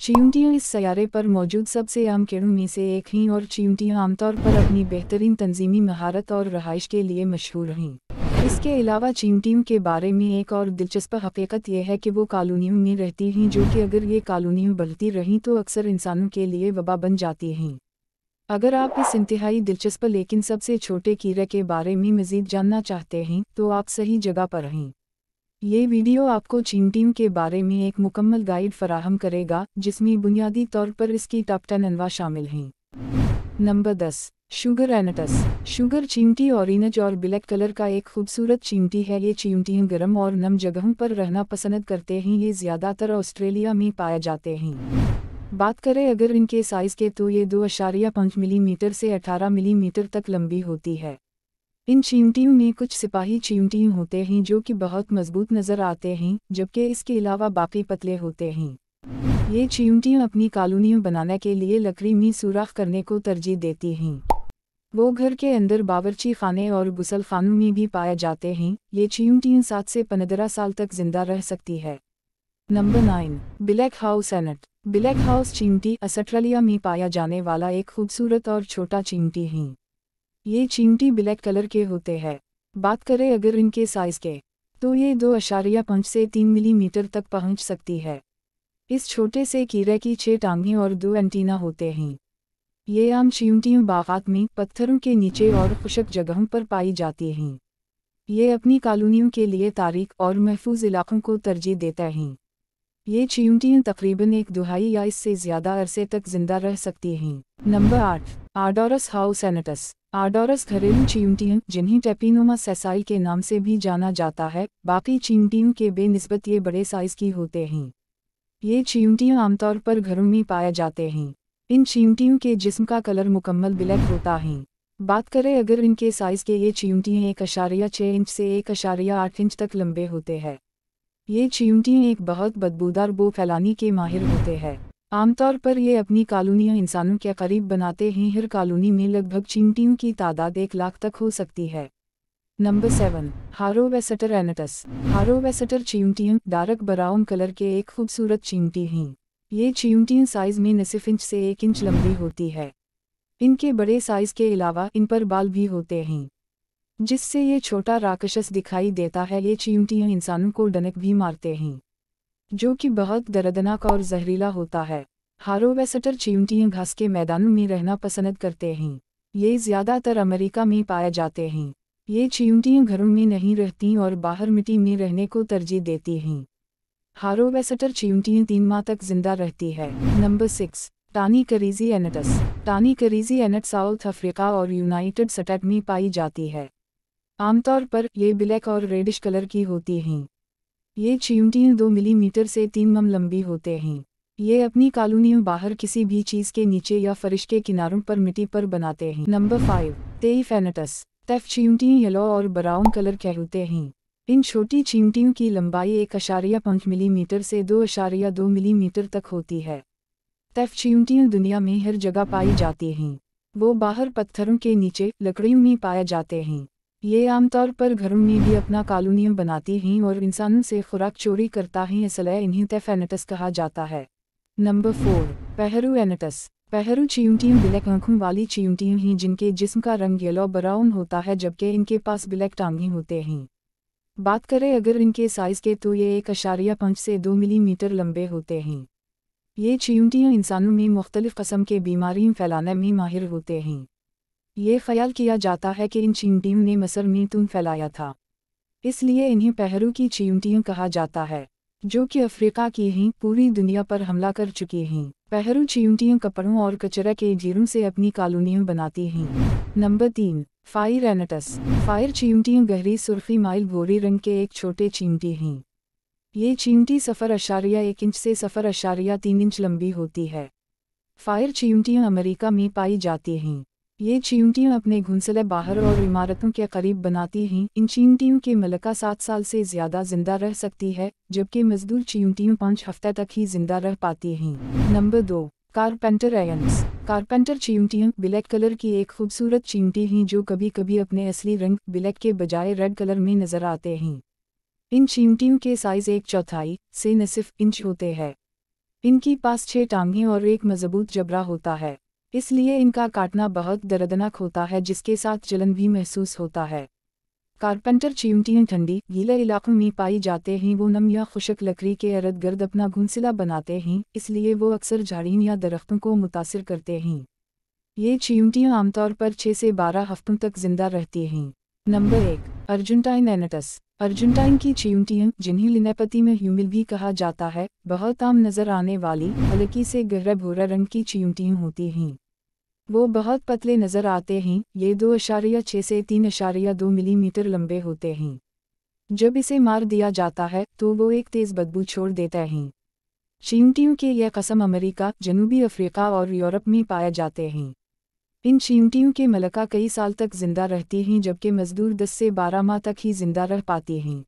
चींटियाँ इस सयारे पर मौजूद सबसे आम कीड़ों में से एक हैं और चींटियाँ आमतौर पर अपनी बेहतरीन तंजीमी महारत और रहाइश के लिए मशहूर हैं। इसके अलावा चींटियों के बारे में एक और दिलचस्प हकीकत यह है कि वो कॉलोनियों में रहती हैं जो कि अगर ये कॉलोनियाँ बढ़ती रहीं तो अक्सर इंसानों के लिए वबा बन जाती हैं। अगर आप इस इंतहाई दिलचस्प लेकिन सबसे छोटे कीड़े के बारे में मज़ीद जानना चाहते हैं तो आप सही जगह पर हैं। ये वीडियो आपको चींटियों के बारे में एक मुकम्मल गाइड फराहम करेगा, जिसमें बुनियादी तौर पर इसकी टॉप टेन अनवा शामिल हैं। नंबर दस, शुगर एनटस। शुगर चींटी ऑरेंज और ब्लैक कलर का एक खूबसूरत चींटी है, ये चींटियाँ गर्म और नम जगहों पर रहना पसंद करते हैं, ये ज़्यादातर ऑस्ट्रेलिया में पाए जाते हैं। बात करें अगर इनके साइज़ के तो ये दो अशारिया पाँच मिलीमीटर से अठारह मिलीमीटर तक लंबी होती है। इन चींटियों में कुछ सिपाही चींटियों होते हैं जो कि बहुत मज़बूत नज़र आते हैं, जबकि इसके अलावा बाकी पतले होते हैं। ये चींटियाँ अपनी कॉलोनियाँ बनाने के लिए लकड़ी में सुराख करने को तरजीह देती हैं। वो घर के अंदर बावरची खाने और गुसल खानों में भी पाए जाते हैं। ये चींटियाँ सात से पंद्रह साल तक ज़िंदा रह सकती है। Number nine black house ant black house चींटी असट्रलिया में पाया जाने वाला एक खूबसूरत और छोटा चींटी है। ये चींटी ब्लैक कलर के होते हैं। बात करें अगर इनके साइज़ के तो ये दो अशारिया पाँच से तीन मिलीमीटर तक पहुँच सकती है। इस छोटे से कीड़े की छह टांगें और दो एंटीना होते हैं। ये आम चींटियों बागात में पत्थरों के नीचे और खुशक जगहों पर पाई जाती हैं। ये अपनी कॉलोनियों के लिए तारीख और महफूज इलाकों को तरजीह देता हैं। ये चींटियाँ तकरीबन एक दुहाई या इससे ज़्यादा अरसे तक ज़िंदा रह सकती हैं। नंबर आठ, आडोरस हाउस एनटस। आडोरस घरेलू चींटियों जिन्हें टेपिनोमा सेसाई के नाम से भी जाना जाता है। बाकी चींटियों के बेनिस्बत ये बड़े साइज़ की होते हैं। ये चींटियाँ आमतौर पर घरों में पाए जाते हैं। इन चींटियों के जिस्म का कलर मुकम्मल ब्लैक होता है। बात करें अगर इनके साइज़ के ये चींटियाँ एक अशारिया छः इंच से एक अशारिया आठ इंच तक लंबे होते हैं। ये चींटियाँ एक बहुत बदबूदार बो फैलाने के माहिर होते हैं। आमतौर पर ये अपनी कॉलोनियाँ इंसानों के करीब बनाते हैं। हर कॉलोनी में लगभग चींटियों की तादाद एक लाख तक हो सकती है। Number seven harvester ants. Harvester चींटियाँ डार्क ब्राउन कलर के एक खूबसूरत चींटी हैं। ये चींटियाँ साइज़ में न सिर्फ़ इंच से एक इंच लंबी होती है। इनके बड़े साइज़ के अलावा इन पर बाल भी होते हैं। जिससे ये छोटा राक्षस दिखाई देता है। ये चींटियाँ इंसानों को डनक भी मारते हैं। जो कि बहुत दर्दनाक और जहरीला होता है। हारोवेसटर चींटियाँ घास के मैदानों में रहना पसंद करते हैं। ये ज़्यादातर अमेरिका में पाए जाते हैं। ये चींटियाँ घरों में नहीं रहती और बाहर मिट्टी में रहने को तरजीह देती हैं। हारोवेसटर चींटियाँ तीन माह तक ज़िंदा रहती है। Number six, tawny crazy ants. Tawny crazy ant South Africa और यूनाइटेड स्टेट में पाई जाती है। आमतौर पर ये ब्लैक और रेडिश कलर की होती हैं। ये चींटियाँ दो मिलीमीटर से तीन मम लंबी होते हैं। ये अपनी कॉलोनियों बाहर किसी भी चीज़ के नीचे या फरिश के किनारों पर मिट्टी पर बनाते हैं। Number five, thief ants, thief चींटियाँ येलो और ब्राउन कलर के होते हैं। इन छोटी चींटियों की लंबाई एक अशारिया पाँच मिलीमीटर से दो अशारिया दो मिलीमीटर तक होती है। तेफ चींटियाँ दुनिया में हर जगह पाई जाती हैं। वो बाहर पत्थरों के नीचे, लकड़ियों में पाए जाते हैं। ये आमतौर पर घरों में भी अपना कॉलोनियम बनाती हैं और इंसानों से खुराक चोरी करता है, इसलिए इन्हें तेफेनेटस कहा जाता है। Number four, pharaoh ants. पहरू चींटियों ब्लैक आँखों वाली चींटियों हैं, जिनके जिस्म का रंग येलो ब्राउन होता है, जबकि इनके पास ब्लैक टांगे होते हैं। बात करें अगर इनके साइज़ के तो ये एक अशारिया पाँच से दो मिलीमीटर लंबे होते हैं। ये चींटियाँ इंसानों में मुख्तलिफ़ कस्म के बीमारियों फैलाने में माहिर होते हैं। ये ख्याल किया जाता है कि इन चींटियों ने मसर में तून फैलाया था। इसलिए इन्हें पहरू की चींटियाँ कहा जाता है, जो कि अफ्रीका की ही पूरी दुनिया पर हमला कर चुकी हैं। पहरू चींटियाँ कपड़ों और कचरा के जीरों से अपनी कॉलोनियाँ बनाती हैं। नंबर तीन, फायर एनटस। फायर चींटियाँ गहरी सुर्खी माइल भोरी रंग के एक छोटे चींटी हैं। ये चींटी सफ़र अशारिया एक इंच से सफ़र अशारिया तीन इंच लंबी होती है। फायर चींटियाँ अमेरिका में पाई जाती हैं। ये चींटियाँ अपने घुंसले बाहर और इमारतों के करीब बनाती हैं। इन चींटियों की मलका सात साल से ज़्यादा ज़िंदा रह सकती है, जबकि मजदूर चींटियों पाँच हफ़्ते तक ही ज़िंदा रह पाती हैं। नंबर दो, कारपेंटर एयंस कारपेंटर चींटियाँ ब्लैक कलर की एक खूबसूरत चींटी हैं जो कभी कभी अपने असली रंग ब्लैक के बजाय रेड कलर में नज़र आते हैं। इन चींटियों के साइज़ एक चौथाई से न सिर्फ़ इंच होते हैं। इनकी पास छह टांगें और एक मज़बूत जबरा होता है। इसलिए इनका काटना बहुत दर्दनाक होता है, जिसके साथ जलन भी महसूस होता है। कारपेंटर चीमटियाँ ठंडी, गीले इलाकों में पाई जाते हैं, वो नम या खुशक लकड़ी के अरद गर्द अपना घुंसिला बनाते हैं, इसलिए वो अक्सर झाड़ियों या दरख्तों को मुतासर करते हैं। ये चीमटियाँ आमतौर पर 6 से 12 हफ्तों तक ज़िंदा रहती हैं। नंबर एक अर्जुनटाइन एनेटस। अर्जुनटाइन की चीमटियाँ, जिन्हें लिनेपति में ह्यूमिल भी कहा जाता है, बहुत आम नज़र आने वाली, हल्की से गहरा भूरा रंग की चीमटियाँ होती हैं। वो बहुत पतले नज़र आते हैं, ये दो अशारिया छः से तीन अशारिया दो मिलीमीटर लंबे होते हैं। जब इसे मार दिया जाता है तो वो एक तेज़ बदबू छोड़ देता हैं। चीमटियों के यह कसम अमेरिका, जनूबी अफ्रीका और यूरोप में पाए जाते हैं। इन चीमटियों के मलका कई साल तक ज़िंदा रहती हैं, जबकि मजदूर 10 से 12 माह तक ही ज़िंदा रह पाती हैं।